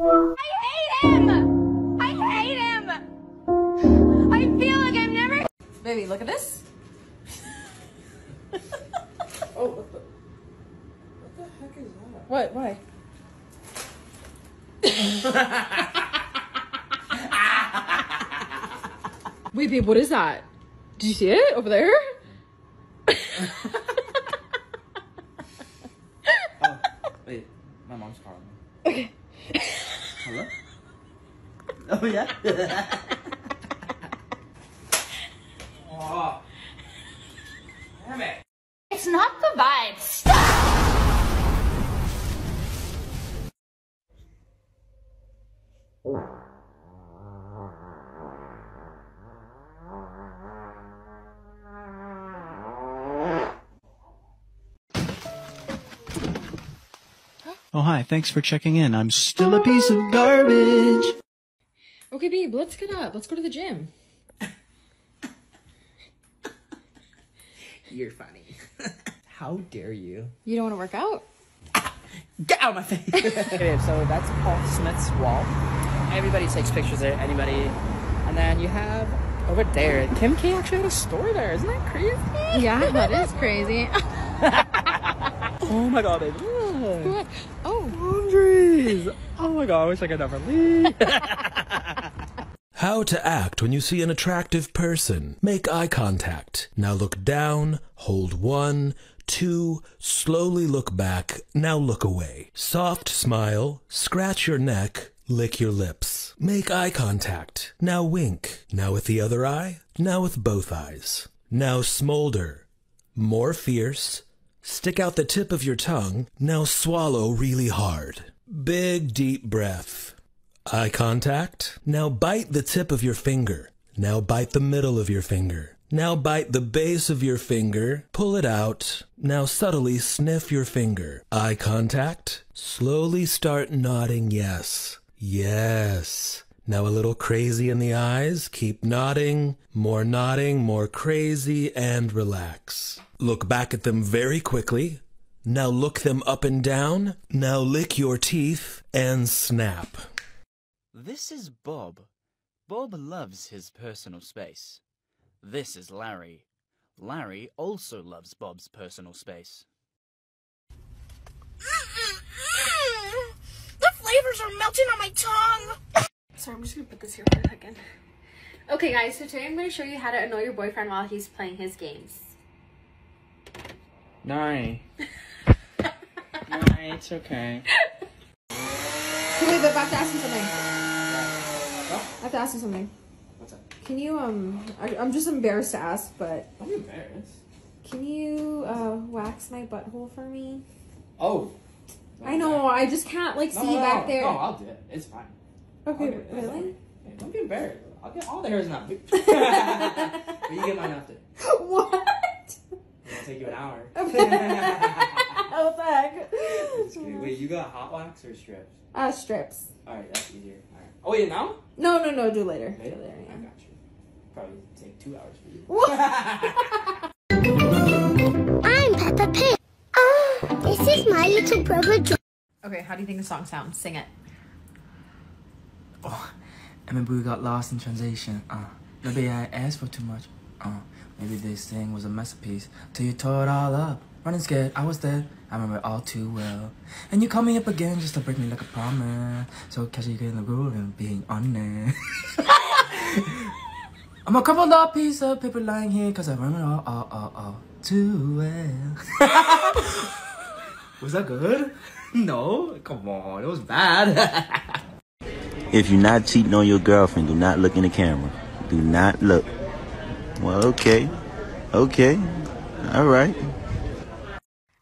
I hate him! I hate him! I feel like I'm never. Baby, look at this. Oh, what the, what the heck is that? What? Why? Wait, babe, what is that? Did you see it over there? Oh, wait, my mom's calling me. Okay. Hello? Oh, yeah? oh. Damn it. It's not the vibe. Stop! Oh, hi. Thanks for checking in. I'm still a piece of garbage. Okay, babe, let's get up. Let's go to the gym. You're funny. How dare you? You don't want to work out? Get out of my face! okay, so that's Paul Smith's wall. Everybody takes pictures there, anybody. And then you have over there, Kim K actually had a store there. Isn't that crazy? Yeah, that is crazy. Oh my god, baby. Look. what? Oh, Laundries. Oh my god, I wish I could never leave. How to act when you see an attractive person. Make eye contact. Now look down, hold one, two, slowly look back, now look away. Soft smile, scratch your neck, lick your lips. Make eye contact. Now wink. Now with the other eye, now with both eyes. Now smolder. More fierce. Stick out the tip of your tongue. Now swallow really hard. Big deep breath. Eye contact. Now bite the tip of your finger. Now bite the middle of your finger. Now bite the base of your finger. Pull it out. Now subtly sniff your finger. Eye contact. Slowly start nodding yes. Yes. Now a little crazy in the eyes. Keep nodding. More nodding, more crazy, and relax. Look back at them very quickly. Now look them up and down. Now lick your teeth and snap. This is Bob. Bob loves his personal space. This is Larry. Larry also loves Bob's personal space. The flavors are melting on my tongue. sorry, I'm just gonna put this here for a second. Okay, guys, so today I'm gonna show you how to annoy your boyfriend while he's playing his games. Nine. Nine, it's okay. Wait, but have to ask you something. I have to ask you something. What's up? Can you, um, I, I'm just embarrassed to ask, but be embarrassed. can you, uh, wax my butthole for me? Oh. I know, I just can't, like, No, see no, no, back there. No, I'll do it. It's fine. okay, do it. Really? Hey, don't be embarrassed. I'll get all the hairs now. but you get mine after. what? It'll take you an hour. the heck? Wait, you got hot wax or strips? Uh, strips. Alright, that's easier. Alright. Oh, wait, now? No, no, no, do later. Do Later? later, I got you. Probably take two hours for you. I'm Peppa Pig. Oh, this is my little brother John. Okay, how do you think the song sounds? Sing it. Oh, and maybe we got lost in translation. Uh, maybe I asked for too much. Uh, maybe this thing was a masterpiece till you tore it all up. Running scared, I was dead. I remember all too well. And you call me up again just to break me like a promise. So catch you in the groove and being honest. I'm a crumpled up piece of paper lying here cause I remember all, all, all, all too well. was that good? No, come on, it was bad. If you're not cheating on your girlfriend, do not look in the camera. Do not look. Well, okay. Okay. All right.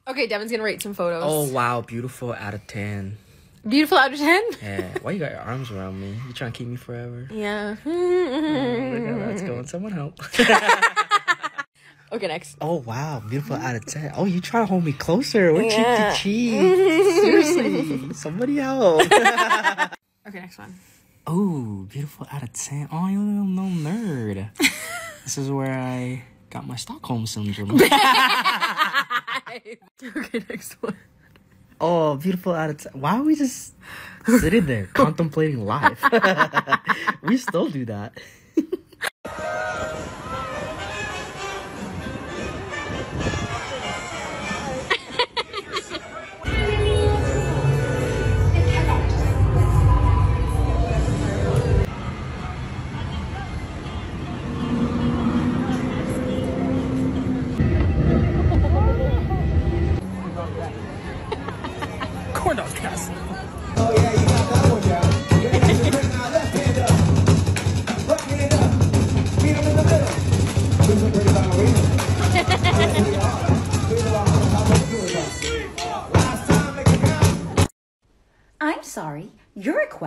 Okay, Deven's gonna rate some photos. Oh wow, beautiful out of ten. Beautiful out of 10? Yeah, why you got your arms around me? You trying to keep me forever? Yeah. Oh, look how that's going. Someone help. okay, next. oh wow, beautiful out of ten. Oh, you trying to hold me closer? We're Yeah. cheek to cheek. Seriously, somebody help. Okay, next one. oh, beautiful out of ten. Oh, you little no nerd. this is where I got my Stockholm syndrome. okay, next one. Oh, beautiful attitude. Why are we just sitting there contemplating life? we still do that.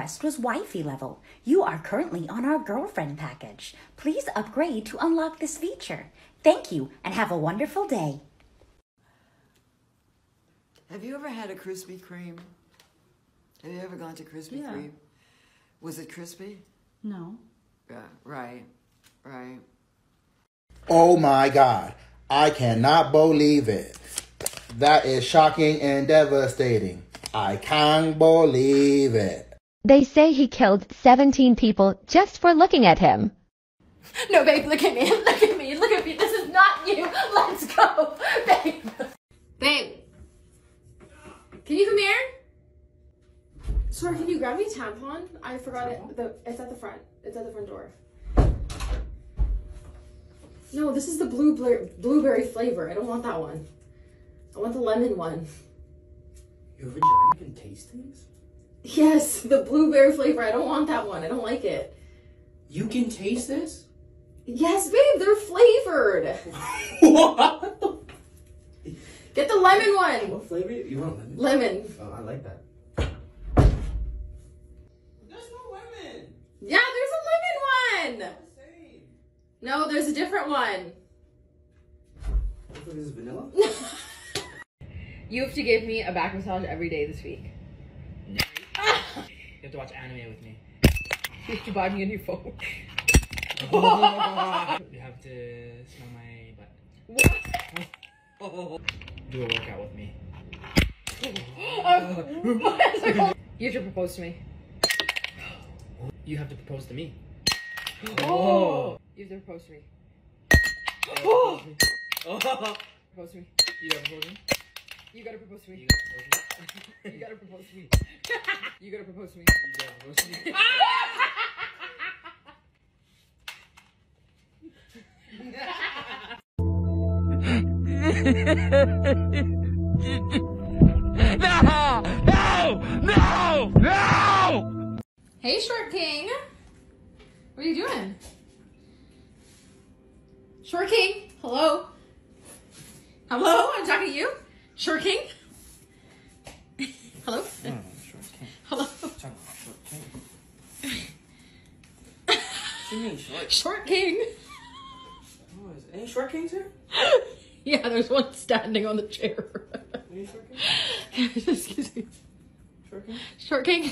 Request was wifey level. You are currently on our girlfriend package. Please upgrade to unlock this feature. Thank you and have a wonderful day. Have you ever had a Krispy Kreme? Have you ever gone to Krispy Yeah. Kreme? Was it crispy? No. Yeah, right, right. Oh my God. I cannot believe it. That is shocking and devastating. I can't believe it. They say he killed 17 people just for looking at him. No, babe, look at me. Look at me. Look at me. This is not you. Let's go. Babe. Babe. Can you come here? Sir, can you grab me a tampon? I forgot it. The, it's at the front. It's at the front door. No, this is the blueberry blueberry flavor. I don't want that one. I want the lemon one. Your vagina can taste things? Yes, the blueberry flavor. I don't want that one. I don't like it. You can taste this? Yes, babe, they're flavored. what? Get the lemon one. What flavor? You want lemon? Lemon. Oh, I like that. There's no lemon. Yeah, there's a lemon one. No, there's a different one. This is vanilla? You have to give me a back massage every day this week. You have to watch anime with me. You have to buy me a new phone. you have to smell my butt. What? Do a workout with me. you have to propose to me. You have to propose to me. Oh. oh. You have to propose to me. Oh. Propose to me. You gotta propose to me. You gotta propose to me. You You gotta propose to me. You gotta propose to me. You gotta propose to me. No! No! No! No! Hey, Short King. What are you doing? Short King, hello? Hello, I'm talking to you? Hmm, short King? hello? Hello? Short King. Short king. Oh, is any short kings here? Yeah, there's one standing on the chair. Any short kings? Excuse me. Short king? Short King?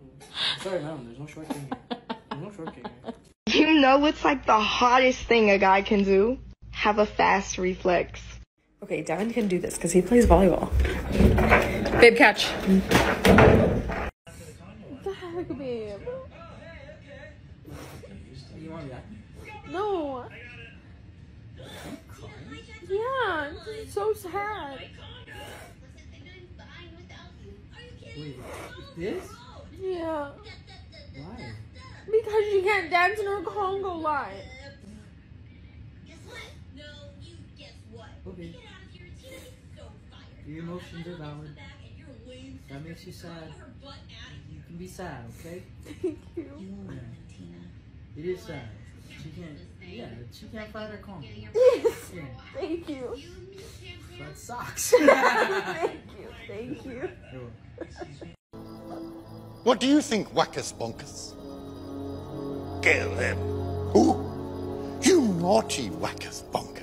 Hmm. Sorry, madam, there's no short king here. There's no short king here. You know what's like the hottest thing a guy can do? Have a fast reflex. Okay, Deven can do this because he plays volleyball. Babe, catch. What the heck, babe? You want me? No. Yeah, it's so sad. Wait, this? Yeah. Why? Because she can't dance in her conga line. Okay. Your emotions are valid. That makes you sad. You can be sad, okay? Thank you. Yeah. It is sad. She can't. Yeah, she can't fight her Congo. Yes. Yeah. Thank you. That sucks. Thank you. Thank you. What do you think, Wackus Bonkers? Kill him. Who? You naughty Wackus Bonkers.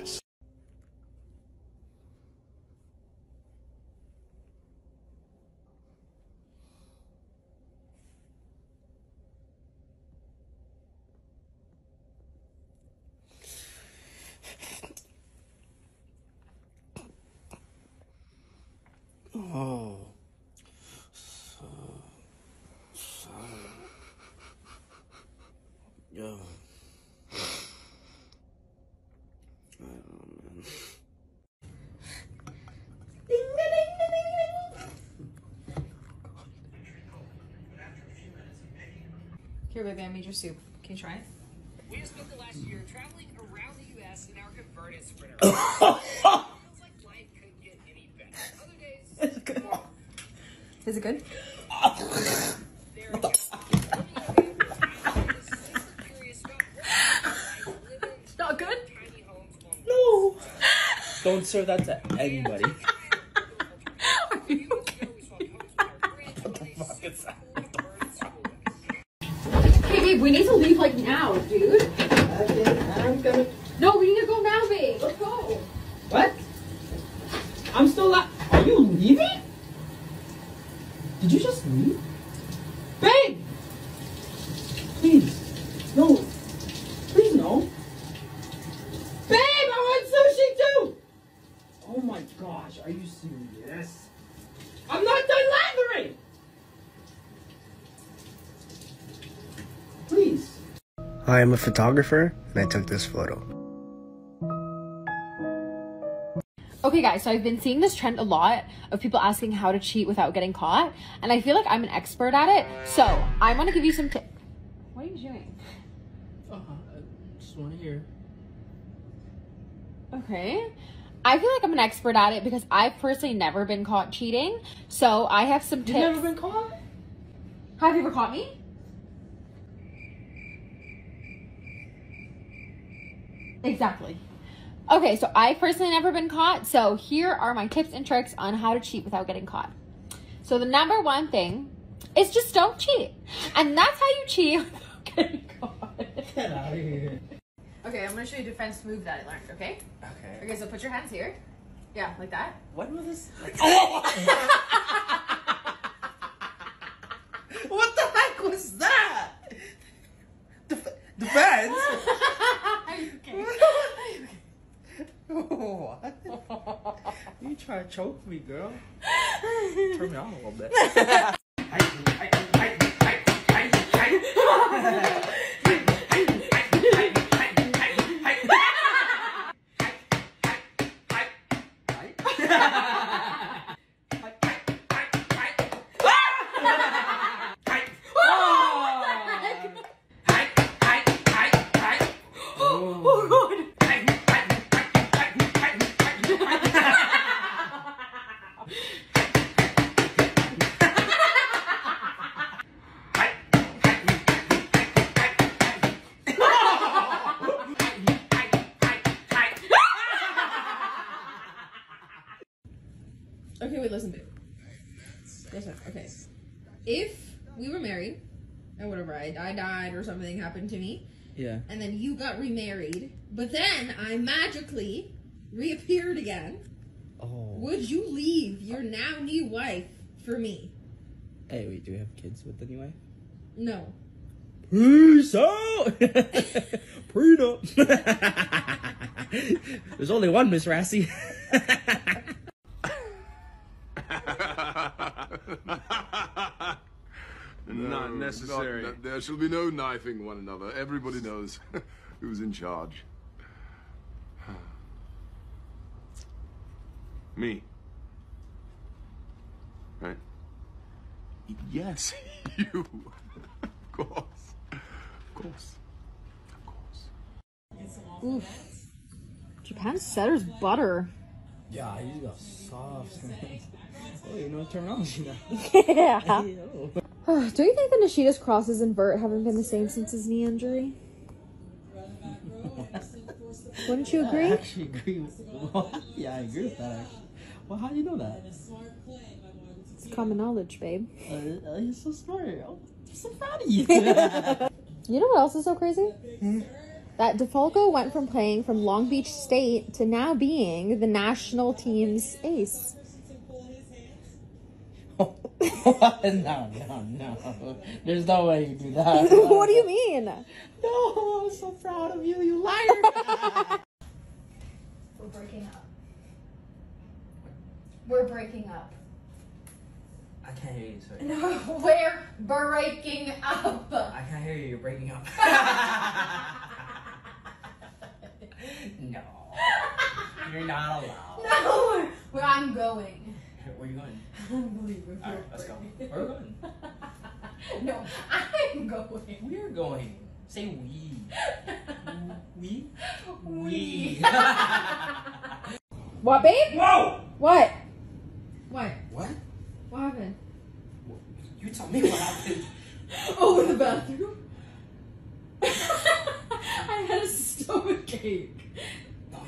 Here, baby, I made your soup. Can you try it? We have spent the last year traveling around the U.S. in our converted sprinter. Is it good? It's not good? No. Don't serve that to anybody. what the fuck is that? Hey, babe, we need to leave like now, dude. Okay, I'm gonna. No, we need to go now, babe. Let's go. What? I'm still not. Are you leaving? Did you just leave? Babe! Please. No. Please, no. Babe, I want sushi too! Oh my gosh, are you serious? I'm not done lathering! Please. I am a photographer and I took this photo. Okay, guys, so I've been seeing this trend a lot of people asking how to cheat without getting caught, and I feel like I'm an expert at it. So I want to give you some tips. What are you doing? Uh, I just want to hear. Okay. I feel like I'm an expert at it because I've personally never been caught cheating. So I have some tips. You've never been caught? Have you ever caught me? Exactly. Okay, so I've personally never been caught. So here are my tips and tricks on how to cheat without getting caught. So the number one thing is just don't cheat. And that's how you cheat without getting caught. Get out of here. Okay, I'm gonna show you a defense move that I learned, okay? Okay. Okay, so put your hands here. Yeah, like that. What was this? What the heck was that? Def- defense? What? You try to choke me, girl. Turn me on a little bit. Oh, Okay, wait, listen, babe. Listen, okay. If we were married, or whatever, I, I died or something happened to me, Yeah. and then you got remarried, but then I magically reappeared again, Oh. would you leave your now new wife for me? Hey, wait, do we have kids with the new wife? No. Peace out! Prenup! There's only one Miss Rassie. Not necessary. not- there shall be no knifing one another. Everybody knows who's in charge. Me. Right? Yes, you. Of course. Of course. Of course. Oof. Japan setter's butter. yeah, he's got soft Oh, you know terminology now. Yeah. Oh. Do you think the Nishida's crosses and Vert haven't been the same since his knee injury? Wouldn't you agree? I actually agree with Yeah, I agree with that actually. Well, how do you know that? It's common knowledge, babe. Uh, uh, he's so smart. I'm so proud of you know what else is so crazy? That DeFalco went from playing from Long Beach State to now being the national team's ace. no, no, no. There's no way you do that. what do you mean? No, I'm so proud of you, you liar. We're breaking up. We're breaking up. I can't hear you, sorry. No, we're breaking up. I can't hear you, you're breaking up. no. You're not allowed. No, where I'm going. Where are you going? I'm leaving. Alright, let's go. Where are we going? no, I'm going. We're going. Say we. we? We. What, babe? Whoa! What? What? What? What happened? You tell me what happened. Oh, in the bathroom? I had a stomach ache.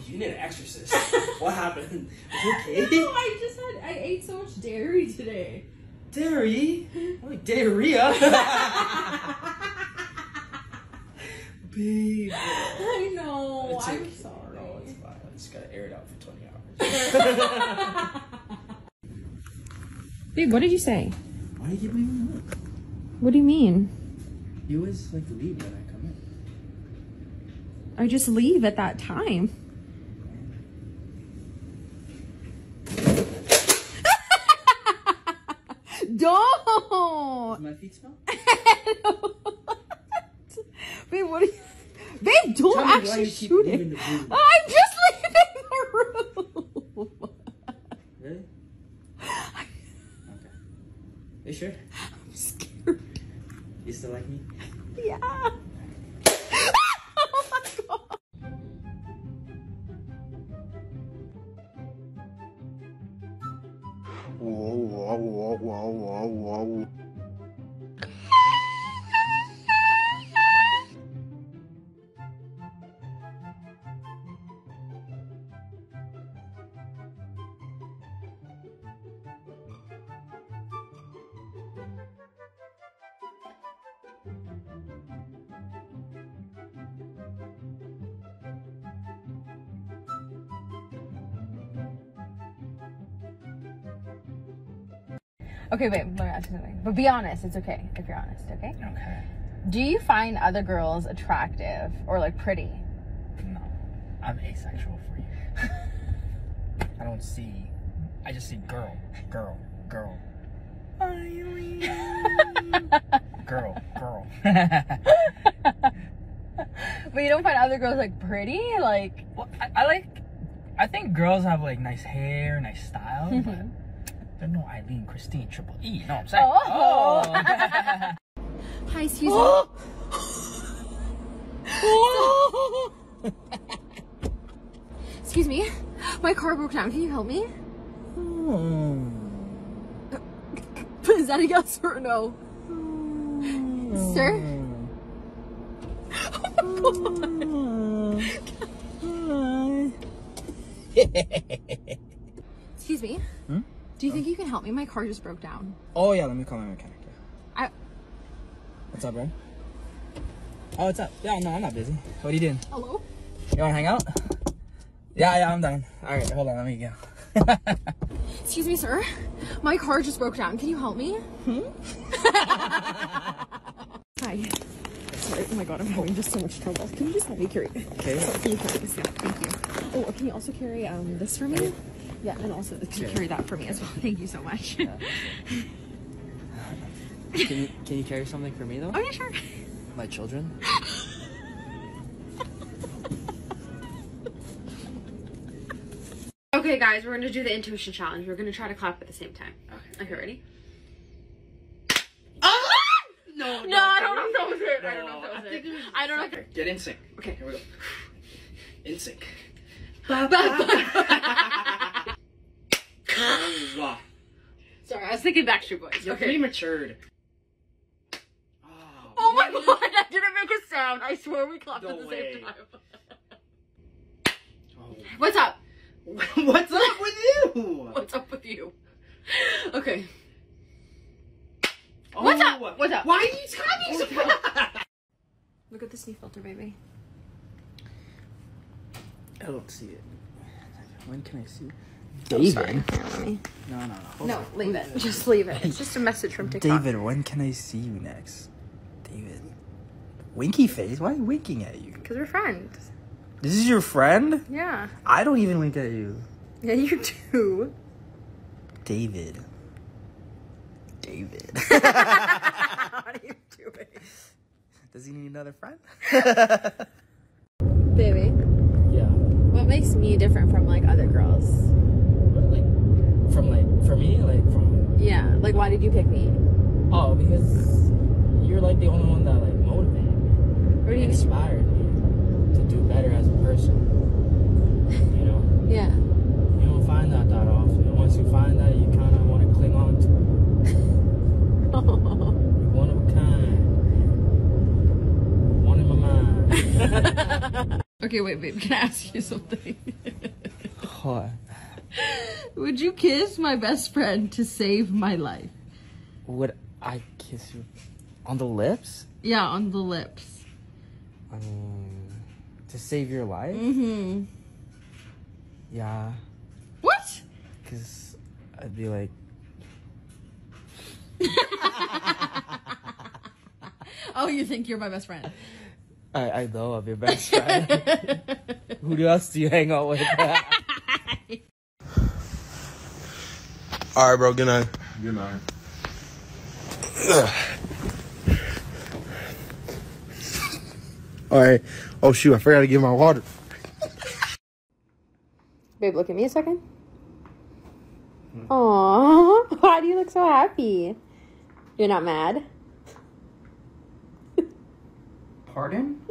You need an exorcist. what happened? Okay? No, I just had, I ate so much dairy today. Dairy? Like diarrhea. Babe. I know. It's I'm okay. sorry. No, it's fine. I just gotta air it out for 20 hours. Babe, what did you say? Why do you leaving me up? What do you mean? You always like to leave when I come in. I just leave at that time. Don't! My feet smell? Babe, what are you... Babe, don't Tell me why actually you keep shoot leaving it. the room. I'm just leaving the room. Really? Okay. You sure? I'm scared. You still like me? Yeah. oh my god. Whoa, whoa, whoa, whoa, whoa, whoa. Okay, wait, let me ask you something. But be honest, it's okay if you're honest, okay? Okay. Do you find other girls attractive or like pretty? No. I'm asexual for you. I don't see. I just see girl, girl, girl. girl, girl. But you don't find other girls like pretty? Like well, I, I like. I think girls have like nice hair, nice style, mm-hmm. but they're no Aileen, Christine, Triple E. What I'm saying? Oh. Oh. Hi, excuse me. excuse me. My car broke down. Can you help me? Hmm. Is that a yes or a no? Sir? Hmm. Excuse me. Do you think you can help me? My car just broke down. oh yeah, let me call my mechanic. I What's up, bro? Oh, what's up? Yeah, no, I'm not busy. What are you doing? hello? You wanna hang out? Yeah, yeah, I'm done. All right, hold on, let me go. Excuse me, sir. My car just broke down. Can you help me? Hmm? Hi. Sorry. Oh my god, I'm having just so much trouble. Can you just help me carry? Okay. Can you carry this? Yeah, thank you. Oh, can you also carry um this for me? Yeah, and also can you carry that for me as well? Thank you so much. Can you can you carry something for me though? oh yeah, sure. My children. Okay, guys, we're gonna do the intuition challenge. We're gonna try to clap at the same time. Okay. Okay, ready? Ah! No, No, I don't know if that was it. I don't know if that was I think it. it was I don't know. Get in sync. Okay. Here we go. In sync. wow. Sorry, I was thinking Backstreet Boys. You're okay. prematured. Oh, oh my god, I didn't make a sound. I swear we clapped No at the way. same time. Oh. What's up? What's up with you? What's up with you? Okay. Oh, What's up? What's up? Why are you talking so fast? Look at this new filter, baby. I don't see it. When can I see it? Oh, David. sorry. Here, let me- No, no, no. hold No, on. leave it. Just leave it. It's just a message from TikTok. David, when can I see you next? David. Winky face? Why are you winking at you? Because we're friends. This is your friend? Yeah. I don't even wink at you. Yeah, you do. David. David. what are you doing? Does he need another friend? Baby, yeah. what makes me different from like other girls? Like, from like, for me, like, from. Yeah, like why did you pick me? Oh, because you're like the only one that like motivated me. Really inspired me to do better as a person. You know? Yeah. You don't find that that often. And once you find that, you kind of want to cling on to it. You're one of a kind. One in my mind. Okay, wait, babe. Can I ask you something? what? Would you kiss my best friend to save my life? Would I kiss you on the lips? Yeah, on the lips. I mean, to save your life? Mm-hmm. Yeah, What? because I'd be like, Oh, you think you're my best friend? I, I know I'm your best friend. Who else do you hang out with? All right, bro. Good night. Good night. All right. Oh shoot! I forgot to get my water. Babe, look at me a second. Aww, why do you look so happy? You're not mad? Pardon?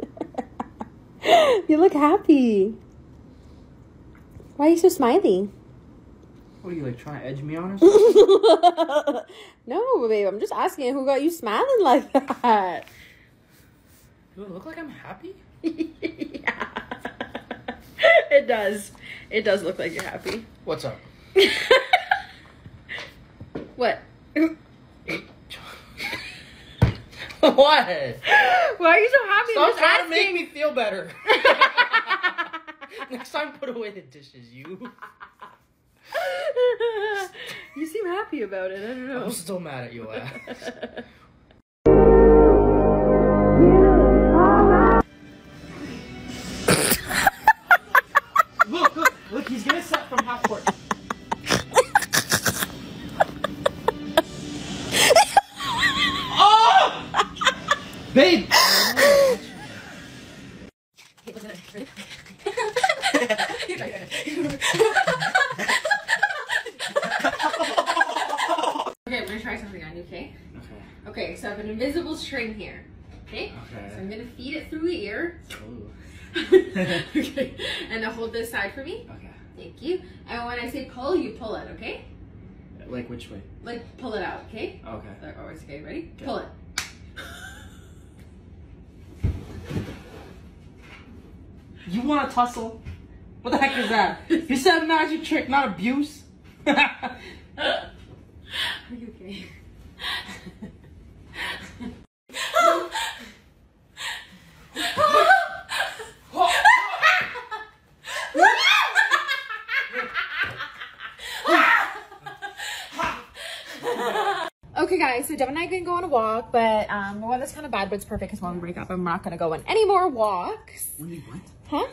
You look happy. Why are you so smiley? What are you like trying to edge me on or something? no, babe, I'm just asking who got you smiling like that. Do it look like I'm happy? yeah. It does. It does look like you're happy. What's up? What? what? Why are you so happy? Stop trying to make me feel better. Next time, put away the dishes, you. You seem happy about it. I don't know. I'm still mad at you, okay. And now hold this side for me. Okay. Thank you. And when I say pull, you pull it, okay? Like which way? Like pull it out, okay? Oh, okay. So, oh, okay, ready? Okay. Pull it. You want to tussle? What the heck is that? You said magic trick, not abuse. Are you okay? Okay, guys, so Dev and I can go on a walk, but um, the weather's kind of bad, but it's perfect because when we break up, I'm not going to go on any more walks. When we what? Huh?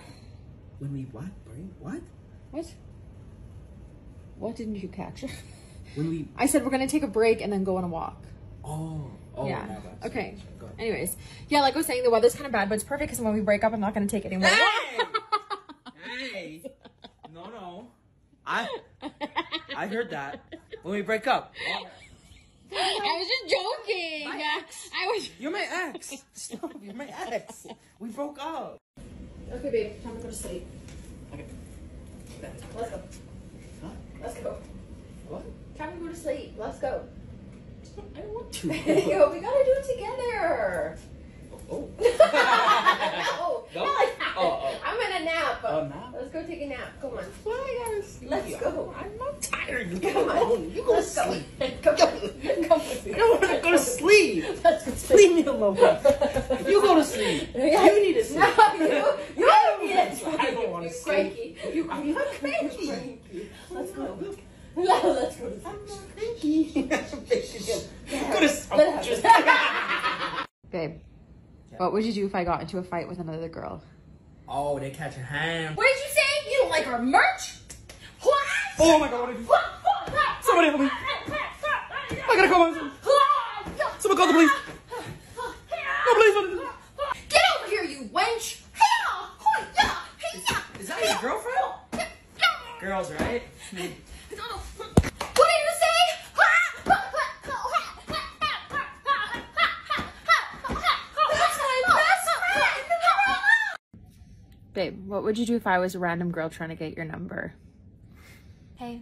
When we what? What? What? What didn't you catch? When we. I said we're going to take a break and then go on a walk. Oh. Oh. yeah. bad. Okay. Anyways, yeah, like I was saying, the weather's kind of bad, but it's perfect because when we break up, I'm not going to take any more walks. Hey. No, no. I. I heard that. When we break up. I was just joking. I was. You're my ex. Stop. You're my ex. We broke up. Okay, babe, time to go to sleep. Okay. Let's go. Huh? Let's go. What? Time to go to sleep. Let's go. I don't want to. Yo, we gotta do it together. Oh. no, oh. No? not. Oh, oh. I'm in a nap. Oh, nap? Let's go take a nap. Come on. Why I gotta sleep? Let's go. I'm not tired. Come on. You go Let's go. sleep. Come, come, come with me. I don't want to go to sleep. Let's go sleep. Leave me alone. You go to sleep. Yeah. You need to sleep. No, you, you don't need it. I don't want to You're sleep. cranky. You, you're cranky. Let's go. Let's go. Go to sleep. Babe, what would you do if I got into a fight with another girl? Oh, they catch a hand. What did you say? You don't like our merch? What? Oh my god, what did you Somebody help me. I gotta call my Someone call the police. No, please. what is it? Get over here, you wench! Is that your girlfriend? Girls, right? What would you do if I was a random girl trying to get your number? Hey,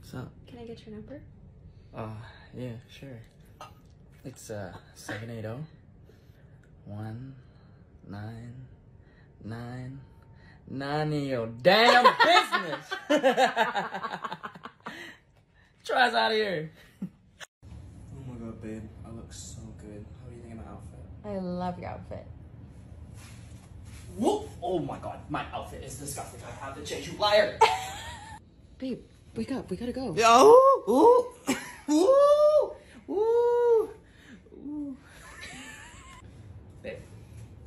What's up? can I get your number? Uh, yeah, sure. It's uh 780 1 9 9 None of your damn business. Try us out of here. Oh my god, babe. I look so good. How do you think of my outfit? I love your outfit. Whoop! Oh my god, my outfit is disgusting. I have to change, you liar! Babe, wake up. We gotta go. Yo! Ooh! Ooh! Ooh! Ooh! Babe,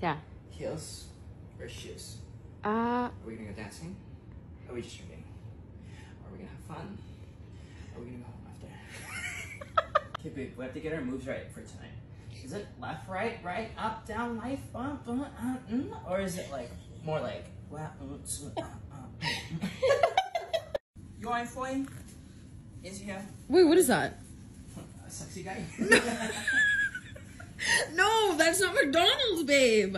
Yeah. heels or shoes? Uh, Are we gonna go dancing? Are we just drinking? Are we gonna have fun? Are we gonna go home after? okay, babe, we have to get our moves right for tonight. Is it left, right, right, up, down, life, up, uh, uh, mm, or is it like more like wa- uh, s- uh, uh. You want phone? Is here wait, what is that? a sexy guy? No, that's not McDonald's, babe.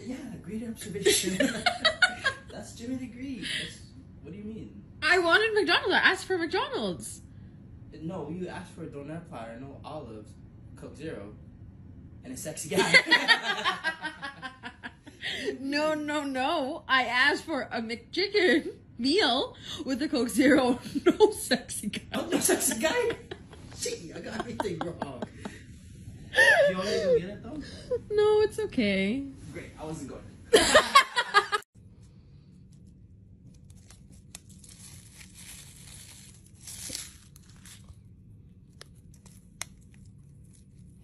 yeah, great observation. That's Jimmy the Greek. That's, what do you mean? I wanted McDonald's. I asked for McDonald's. No, you asked for a donair platter, no olives, Coke Zero, and a sexy guy. No, no, no. I asked for a McChicken meal with a Coke Zero. No sexy guy. Oh, no sexy guy? Gee, I got everything wrong. You want me to go get it though? No, it's okay. Great, I wasn't going.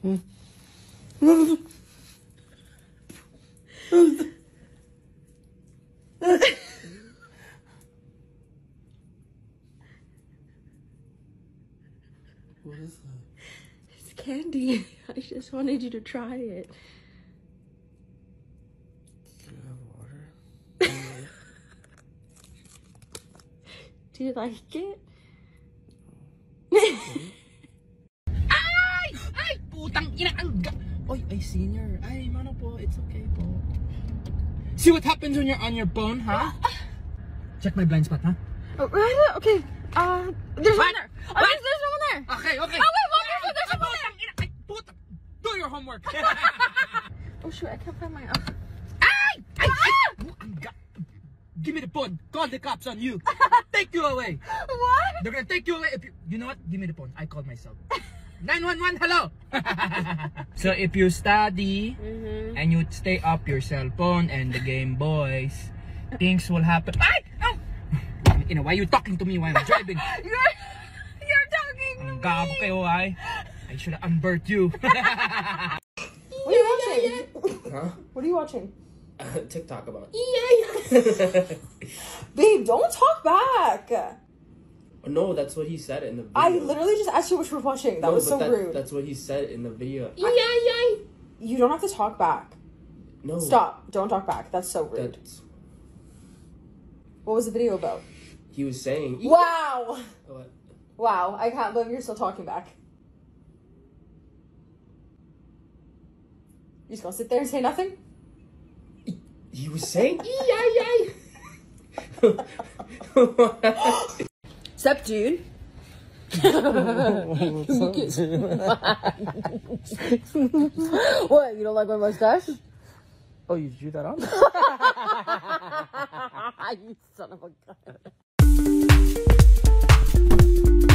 What hmm is that? It's candy. I just wanted you to try it. Do you have water? Do you like it? Ay! Ay! Putang ina! Ang ga- Oy, ay, senior. Ay, mano po. It's okay po. See what happens when you're on your phone, huh? Check my blind spot, huh? Oh, okay. Uh, there's one there. Oh, there's, there's one there. Okay, okay. Oh, wait, what? There's, there's someone there. Putang ina! Ay, puta! Do your homework! Oh, shoot, I can't find my outfit. Ay! Ay! Ay! Give me the phone. Call the cops on you. Take you away. What? They're gonna take you away if you. You know what? Give me the phone. I called myself. 911, hello! so if you study Mm-hmm. and you stay up your cell phone and the Game Boys, things will happen. Ay! Oh! You know, why you talking to me while I'm driving? You're, you're talking to Ang me. gago kayo ay. I should have unbirthed you. What are you watching? huh? What are you watching? TikTok about. Babe, don't talk back. no, that's what he said in the video. I literally just asked you what you were watching. That No, was so that- rude. That's what he said in the video. Yeah, yeah. You don't have to talk back. No. Stop. Don't talk back. That's so rude. That's, What was the video about? he was saying. Wow. What? Wow. I can't believe you're still talking back. You just gonna sit there and say nothing? He was saying. Sup, dude? what? You don't like my mustache? Oh, you drew that on? you son of a gun.